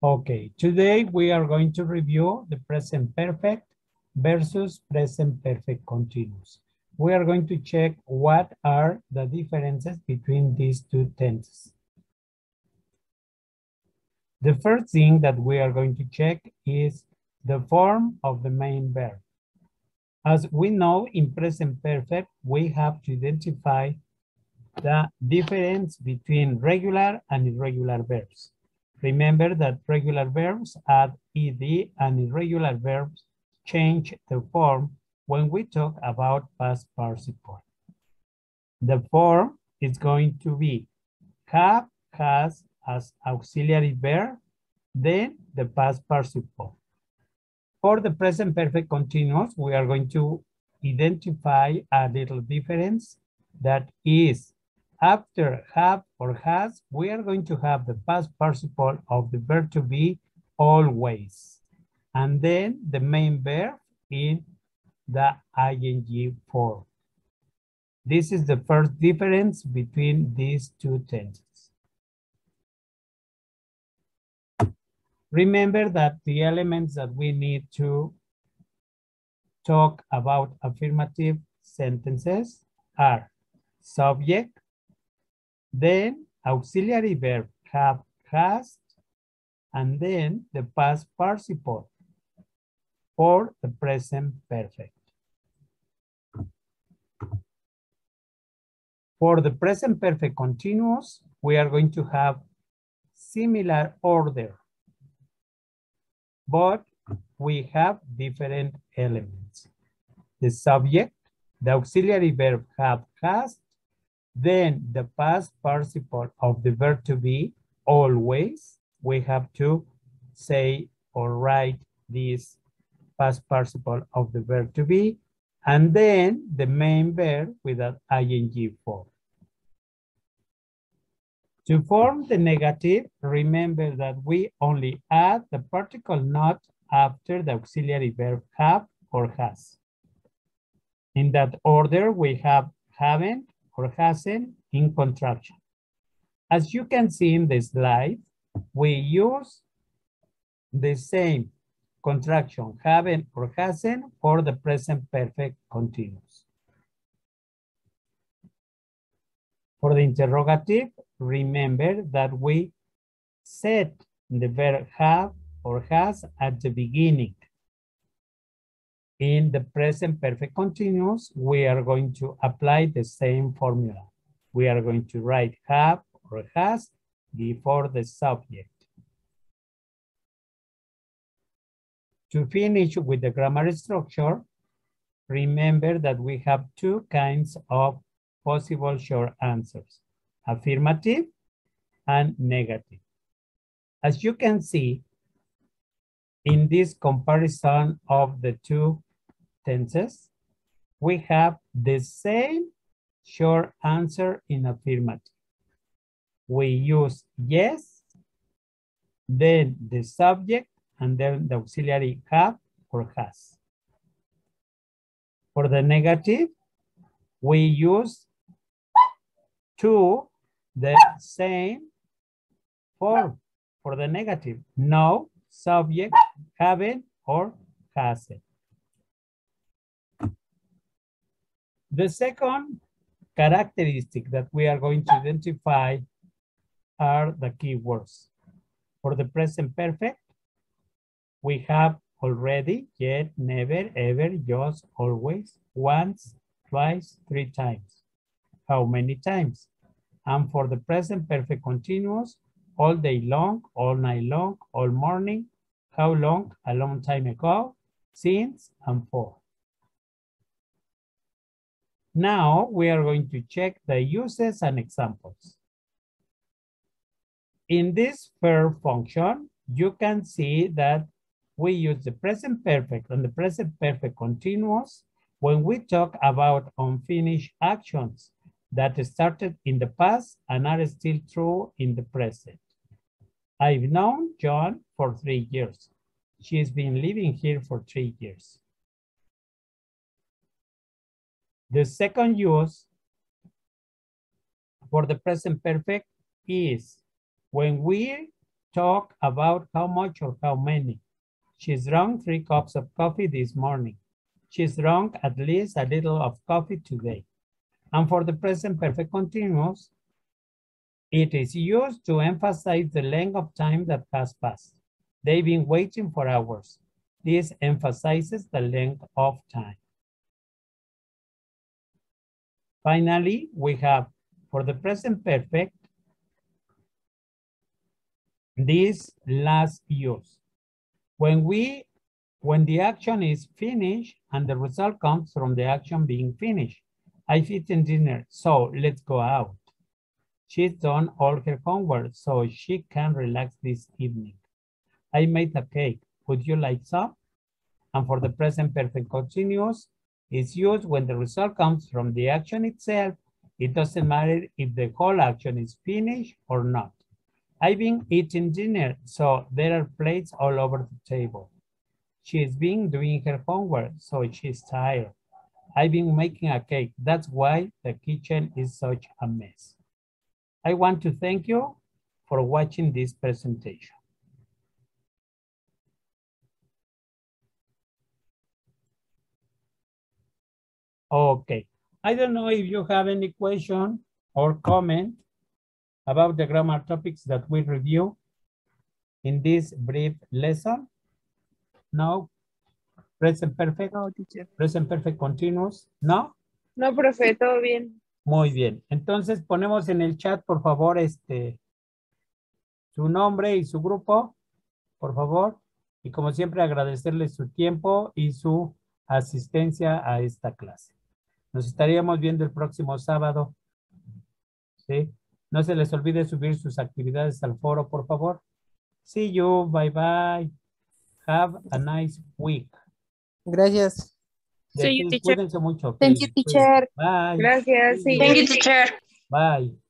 Okay, today we are going to review the present perfect versus present perfect continuous. We are going to check what are the differences between these two tenses. The first thing that we are going to check is the form of the main verb. As we know in present perfect, we have to identify the difference between regular and irregular verbs. Remember that regular verbs add ed and irregular verbs change the form when we talk about past participle. The form is going to be have, has as auxiliary verb, then the past participle. For the present perfect continuous, we are going to identify a little difference that is after have or has, we are going to have the past participle of the verb to be always. And then the main verb in the ing form. This is the first difference between these two tenses. Remember that the elements that we need to talk about affirmative sentences are subject, then auxiliary verb have, has, and then the past participle for the present perfect. For the present perfect continuous, we are going to have similar order, but we have different elements. The subject, the auxiliary verb have, has, then the past participle of the verb to be, always, we have to say or write this past participle of the verb to be, and then the main verb with an ing form. To form the negative, remember that we only add the particle not after the auxiliary verb have or has. In that order, we have haven't or hasn't in contraction. As you can see in the slide, we use the same contraction, haven't or hasn't, for the present perfect continuous. For the interrogative, remember that we set the verb have or has at the beginning. In the present perfect continuous, we are going to apply the same formula. We are going to write have or has before the subject. To finish with the grammar structure, remember that we have two kinds of possible short answers, affirmative and negative. As you can see, in this comparison of the two tenses, we have the same short answer in affirmative. We use yes, then the subject, and then the auxiliary have or has. For the negative, we use to the same form for the negative. No, subject, haven't, or hasn't. The second characteristic that we are going to identify are the keywords. For the present perfect, we have already, yet, never, ever, just, always, once, twice, three times. How many times? And for the present perfect continuous, all day long, all night long, all morning, how long, a long time ago, since, and for. Now we are going to check the uses and examples. In this verb function, you can see that we use the present perfect and the present perfect continuous when we talk about unfinished actions that started in the past and are still true in the present. I've known John for three years. She's been living here for three years. The second use for the present perfect is when we talk about how much or how many. She's drunk three cups of coffee this morning. She's drunk at least a little of coffee today. And for the present perfect continuous, it is used to emphasize the length of time that has passed. They've been waiting for hours. This emphasizes the length of time. Finally, we have for the present perfect, this last use. When we, when the action is finished and the result comes from the action being finished. I've eaten dinner, so let's go out. She's done all her homework, so she can relax this evening. I made a cake. Would you like some? And for the present perfect continuous, it's used when the result comes from the action itself. It doesn't matter if the whole action is finished or not. I've been eating dinner, so there are plates all over the table. She's been doing her homework, so she's tired. I've been making a cake. That's why the kitchen is such a mess. I want to thank you for watching this presentation. Okay, I don't know if you have any question or comment about the grammar topics that we review in this brief lesson. No? Present perfect? No, teacher. Present perfect continuous? No? No, profe, todo bien. Muy bien. Entonces ponemos en el chat, por favor, este, su nombre y su grupo, por favor. Y como siempre, agradecerles su tiempo y su asistencia a esta clase. Nos estaríamos viendo el próximo sábado. ¿Sí? No se les olvide subir sus actividades al foro, por favor. See you. Bye bye. Have a nice week. Gracias. De See you, aquí, teacher. Cuídense mucho. Thank you, teacher. Bye. Gracias. sí. Thank you, teacher. Bye.